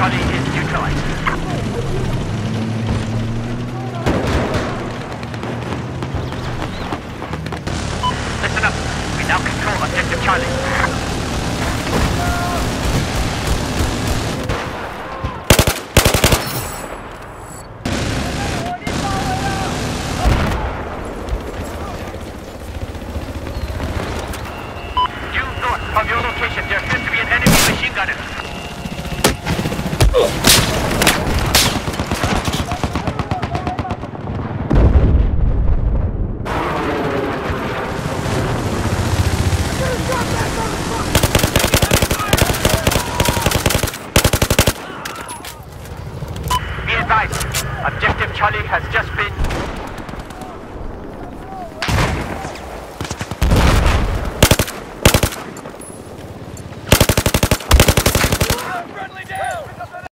Charlie is utilized. Listen up. We now control Objective Charlie. Of your location, there appears to be an enemy machine gunner. Be advised, Objective Charlie has just been friendly down!